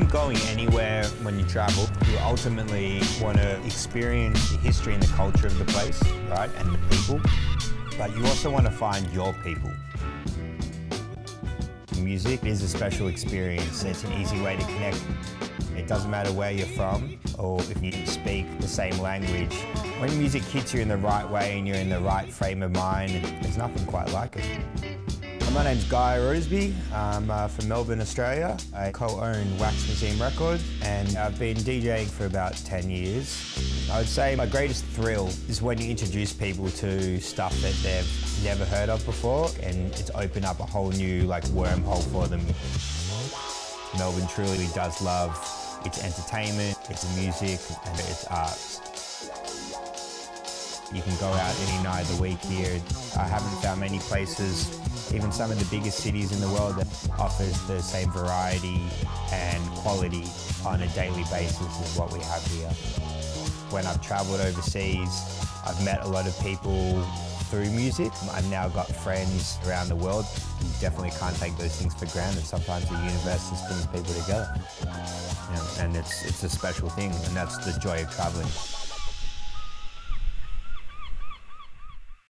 think going anywhere when you travel, you ultimately want to experience the history and the culture of the place, right, and the people, but you also want to find your people. Music is a special experience. It's an easy way to connect. It doesn't matter where you're from or if you speak the same language. When music hits you in the right way and you're in the right frame of mind, there's nothing quite like it. My name's Guy Roseby. I'm uh, from Melbourne, Australia. I co-own Wax Museum Records and I've been DJing for about 10 years. I would say my greatest thrill is when you introduce people to stuff that they've never heard of before and it's opened up a whole new like wormhole for them. Melbourne truly does love its entertainment, its music and its arts. You can go out any night of the week here. I haven't found many places, even some of the biggest cities in the world that offers the same variety and quality on a daily basis as what we have here. When I've traveled overseas, I've met a lot of people through music. I've now got friends around the world. You definitely can't take those things for granted. Sometimes the universe just brings people together. And it's, it's a special thing, and that's the joy of traveling.